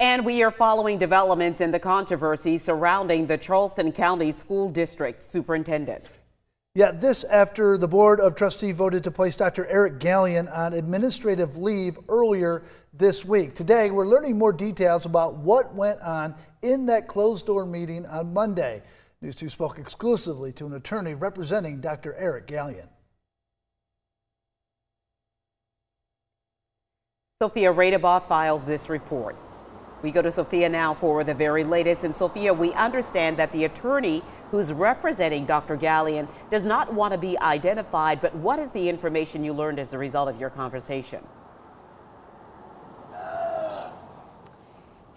And we are following developments in the controversy surrounding the Charleston County School District Superintendent. Yeah, this after the Board of Trustees voted to place Dr. Eric Gallien on administrative leave earlier this week. Today, we're learning more details about what went on in that closed door meeting on Monday. News 2 spoke exclusively to an attorney representing Dr. Eric Gallien. Sophia Radabaugh files this report. We go to Sophia now for the very latest. And Sophia, we understand that the attorney who's representing Dr. Gallien does not want to be identified, but what is the information you learned as a result of your conversation?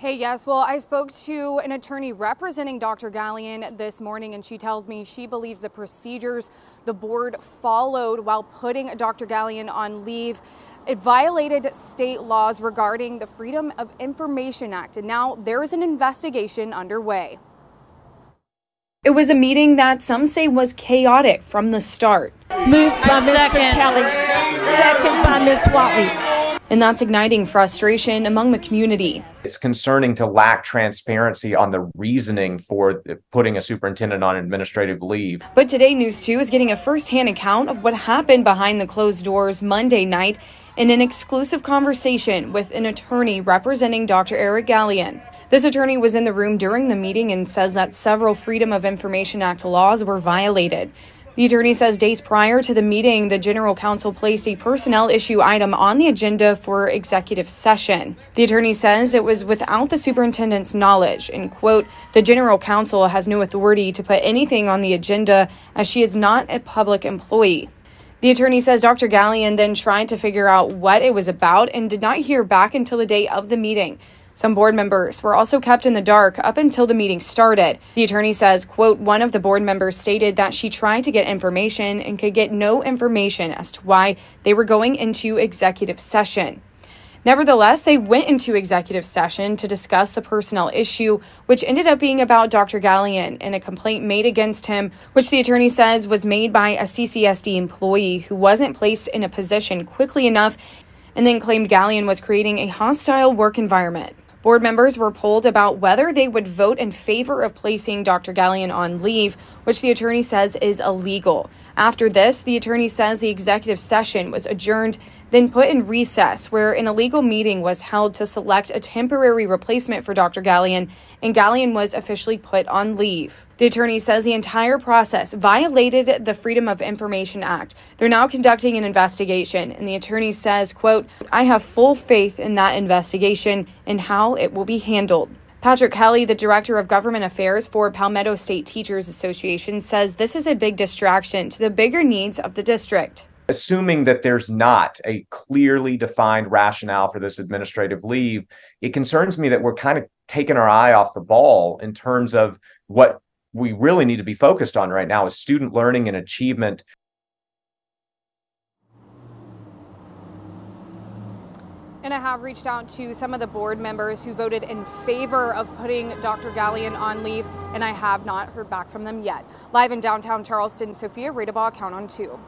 Hey, yes. Well, I spoke to an attorney representing Dr. Gallien this morning, and she tells me she believes the procedures the board followed while putting Dr. Gallien on leave it violated state laws regarding the Freedom of Information Act, and now there is an investigation underway. It was a meeting that some say was chaotic from the start. Moved by Mr. Kelly, second by Ms. Watley and that's igniting frustration among the community. It's concerning to lack transparency on the reasoning for putting a superintendent on administrative leave. But today, News 2 is getting a firsthand account of what happened behind the closed doors Monday night in an exclusive conversation with an attorney representing Dr. Eric Gallien. This attorney was in the room during the meeting and says that several Freedom of Information Act laws were violated. The attorney says days prior to the meeting, the general counsel placed a personnel issue item on the agenda for executive session. The attorney says it was without the superintendent's knowledge and, quote, the general counsel has no authority to put anything on the agenda as she is not a public employee. The attorney says Dr. Gallien then tried to figure out what it was about and did not hear back until the day of the meeting. Some board members were also kept in the dark up until the meeting started. The attorney says, quote, one of the board members stated that she tried to get information and could get no information as to why they were going into executive session. Nevertheless, they went into executive session to discuss the personnel issue, which ended up being about Dr. Gallien and a complaint made against him, which the attorney says was made by a CCSD employee who wasn't placed in a position quickly enough and then claimed Gallien was creating a hostile work environment. Board members were polled about whether they would vote in favor of placing Dr. Gallien on leave, which the attorney says is illegal. After this, the attorney says the executive session was adjourned, then put in recess, where an illegal meeting was held to select a temporary replacement for Dr. Gallien, and Gallien was officially put on leave. The attorney says the entire process violated the Freedom of Information Act. They're now conducting an investigation, and the attorney says, quote, I have full faith in that investigation and how it will be handled. Patrick Kelly, the director of government affairs for Palmetto State Teachers Association, says this is a big distraction to the bigger needs of the district. Assuming that there's not a clearly defined rationale for this administrative leave, it concerns me that we're kind of taking our eye off the ball in terms of what we really need to be focused on right now is student learning and achievement And I have reached out to some of the board members who voted in favor of putting Dr. Gallien on leave, and I have not heard back from them yet. Live in downtown Charleston, Sophia Radabaugh, Count on 2.